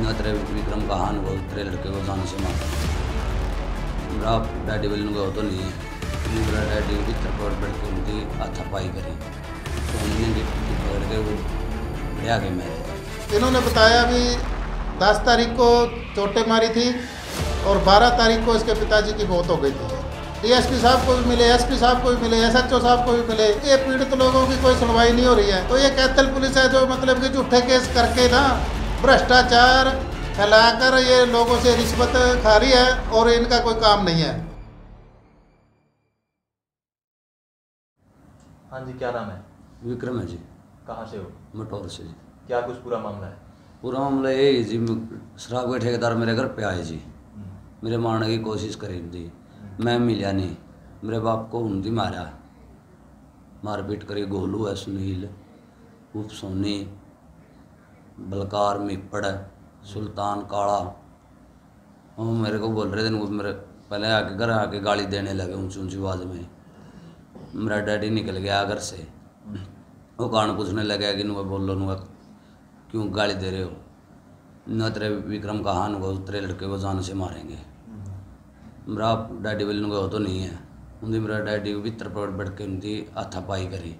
न तेरे विक्रम का हान को तेरे लड़के को जान से मार। मेरा डैडी बोलने का तो नहीं है। मेरा डैडी भी थप्पड़ पड़ के उनकी हाथापाई करी। तो उन्होंने पकड़ के वो ले आगे मेरे। इन्होंने बताया भी दस तारीख को चोटें मारी थी और बारह तारीख को इसके पिताजी की मौत हो गई थी। डीएसपी साहब को भी मिले, एसपी साहब को भी मिले, एसएचओ साहब को भी मिले। ये पीड़ित लोगों की कोई सुनवाई नहीं हो रही है। तो ये कैथल पुलिस है जो मतलब कि झूठे केस करके ना भ्रष्टाचार फैलाकर ये लोगों से रिश्वत खा रही है और इनका कोई काम नहीं है। हाँ जी क्या नाम है? विक्रम है जी। कहाँ से हो? मटोर से जी। क्या कुछ पूरा मामला है? पूरा मामला है जी शराब के ठेकेदार मेरे घर पे आए जी। हम्म, मेरे मारने की कोशिश करी थी मैं मिला नहीं। मेरे बाप को उन्दी मारा। मारपीट करी गोलू है सुनील उप सोनी। बलकार मिपड़ सुल्तान काला। वो मेरे को बोल रहे थे वो मेरे पहले आके घर आके गाली देने लगे ऊँची ऊँची आवाज़ में। मेरा डैडी निकल गया घर से। वो कान पूछने लगा कि नुआ बोलो नुआ क्यों गाली दे रहे हो? न तेरे विक्रम का हान तेरे लड़के को जान से मारेंगे। मेरा डैडी बोलने का तो नहीं है। उनकी मेरा डैडी को भीतर पकड़ पड़ के उनकी हाथापाई करी।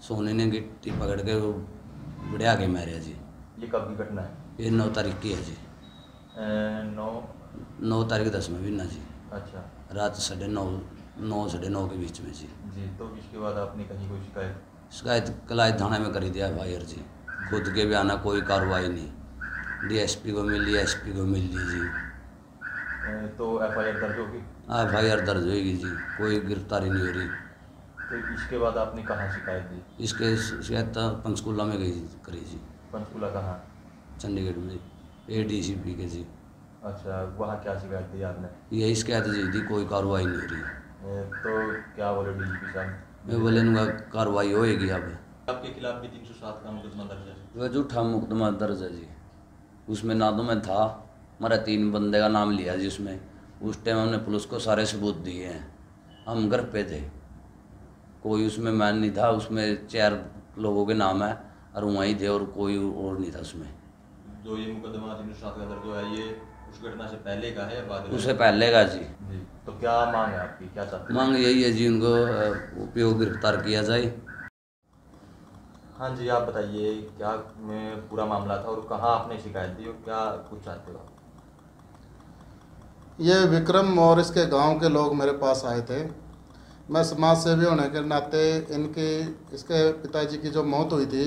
सोनी ने गिट्टी पकड़ के वो बढ़िया के मारे जी। ये कब की घटना है? ये नौ तारीख की है जी। नौ? नौ तारीख दस में महीना जी। अच्छा। रात साढ़े नौ नौ साढ़े नौ के बीच में जी। जी तो इसके बाद आपने कहीं कोई शिकायत? शिकायत कलाई थाने में करी दिया एफ़ जी। खुद के भी आना कोई कार्रवाई नहीं। डीएसपी को मिली एसपी को मिल ली जी। तो एफ़ आई आर दर्ज होगी? एफ़ आई आर दर्ज होगी जी। कोई गिरफ्तारी नहीं हो रही। तो इसके बाद आपने कहाँ शिकायत दी? इसके शिकायत पंचकूला में गई करी जी। पंचकूला कहाँ? चंडीगढ़ में ए डी सी पी के जी। अच्छा वहाँ क्या शिकायत दी आपने? यही शिकायत जी थी कोई कार्रवाई नहीं हो रही। तो क्या बोले डी जी पी साहब? मैं बोले नुआ कार्रवाई होएगी अब। आपके खिलाफ भी तीन सौ सात का मुकदमा दर्ज है। वह झूठा मुकदमा दर्ज है जी। उसमें ना तो मैं था मेरा तीन बंदे का नाम लिया जी उसमें। उस टाइम हमने पुलिस को सारे सबूत दिए हैं। हम घर पे थे। कोई उसमें मैं नहीं था उसमें चार लोगों के नाम है। और वहीं थे और कोई और नहीं था उसमें। जो ये मुकदमा तीन सात का दर्ज हुआ है ये उस घटना से पहले का है बाद में? उससे पहले का जी। जी तो क्या मांग है आपकी? क्या चाहते मांग यही है जी उनको उपयोग गिरफ़्तार किया जाए। हाँ जी आप बताइए क्या में पूरा मामला था और कहाँ आपने शिकायत दी और क्या कुछ चाहते हो ये विक्रम और इसके गाँव के लोग मेरे पास आए थे। मैं समाज सेवी होने के नाते इनकी इसके पिताजी की जो मौत हुई थी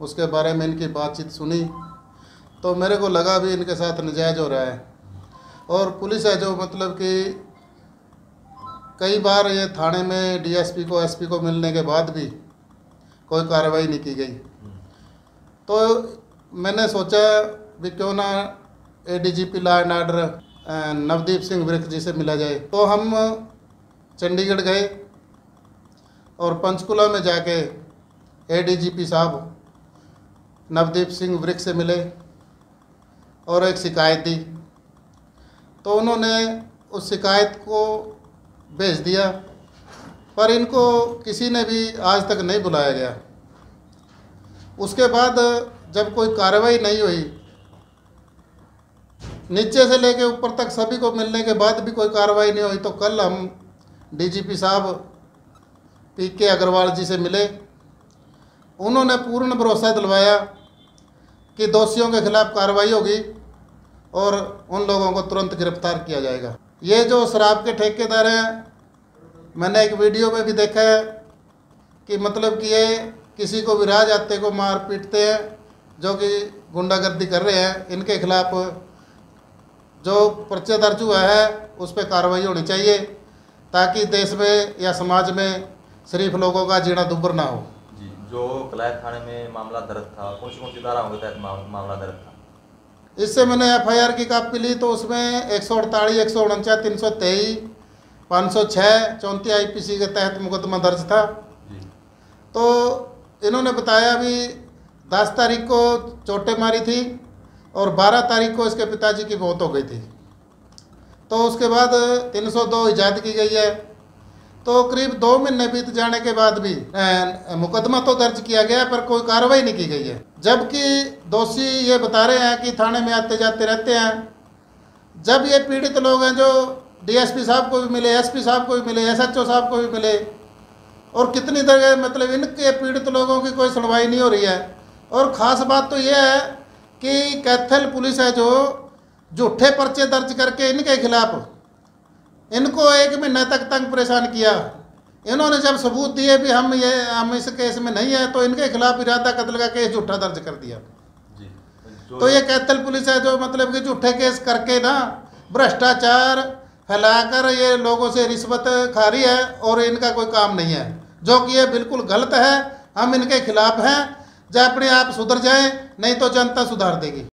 उसके बारे में इनकी बातचीत सुनी। तो मेरे को लगा भी इनके साथ नजायज हो रहा है। और पुलिस है जो मतलब कि कई बार ये थाने में डीएसपी को, एसपी को मिलने के बाद भी कोई कार्रवाई नहीं की गई। तो मैंने सोचा भी क्यों ना ADGP law and order Navdeep Singh Virk ji से मिला जाए। तो हम चंडीगढ़ गए और पंचकुला में जाके एडीजीपी साहब नवदीप सिंह वृक्ष से मिले और एक शिकायत दी। तो उन्होंने उस शिकायत को भेज दिया, पर इनको किसी ने भी आज तक नहीं बुलाया गया। उसके बाद जब कोई कार्रवाई नहीं हुई, नीचे से लेके ऊपर तक सभी को मिलने के बाद भी कोई कार्रवाई नहीं हुई तो कल हम डीजीपी साहब पी के अग्रवाल जी से मिले। उन्होंने पूर्ण भरोसा दिलवाया कि दोषियों के खिलाफ कार्रवाई होगी और उन लोगों को तुरंत गिरफ़्तार किया जाएगा। ये जो शराब के ठेकेदार हैं, मैंने एक वीडियो में भी देखा है कि मतलब कि ये किसी को भी राह जाते को मार पीटते हैं, जो कि गुंडागर्दी कर रहे हैं, इनके खिलाफ जो पर्चे दर्ज हुआ है, उस पर कार्रवाई होनी चाहिए, ताकि देश में या समाज में शरीफ लोगों का जीना दुब्बर ना हो। जी कलायत थाने में मामला दर्ज था कौन सी कौन सी धाराओं के तहत मामला दर्ज था? इससे मैंने एफआईआर की कापी ली तो उसमें एक सौ अड़तालीस एक सौ उनचास तीन सौ तेईस पाँच सौ छः चौंतीस आई पी सी के तहत मुकदमा दर्ज था। जी। तो इन्होंने बताया भी दस तारीख को चोटें मारी थी और बारह तारीख को इसके पिताजी की मौत हो गई थी। तो उसके बाद तीन सौ दो ईजाद की गई है। तो करीब दो महीने बीत जाने के बाद भी मुकदमा तो दर्ज किया गया पर कोई कार्रवाई नहीं की गई है। जबकि दोषी ये बता रहे हैं कि थाने में आते जाते रहते हैं। जब ये पीड़ित लोग हैं जो डीएसपी साहब को भी मिले, एसपी साहब को भी मिले, एसएचओ साहब को भी मिले, और कितनी जगह मतलब इनके पीड़ित लोगों की कोई सुनवाई नहीं हो रही है। और ख़ास बात तो ये है कि कैथल पुलिस है जो झूठे पर्चे दर्ज करके इनके खिलाफ इनको एक महीने तक तंग परेशान किया। इन्होंने जब सबूत दिए भी हम ये हम इस केस में नहीं है तो इनके खिलाफ इरादा कत्ल का केस झूठा दर्ज कर दिया। जी। तो ये कैथल पुलिस है जो मतलब कि झूठे केस करके ना भ्रष्टाचार फैलाकर ये लोगों से रिश्वत खा रही है और इनका कोई काम नहीं है। जो कि ये बिल्कुल गलत है हम इनके खिलाफ हैं जब अपने आप सुधर जाएँ नहीं तो जनता सुधार देगी।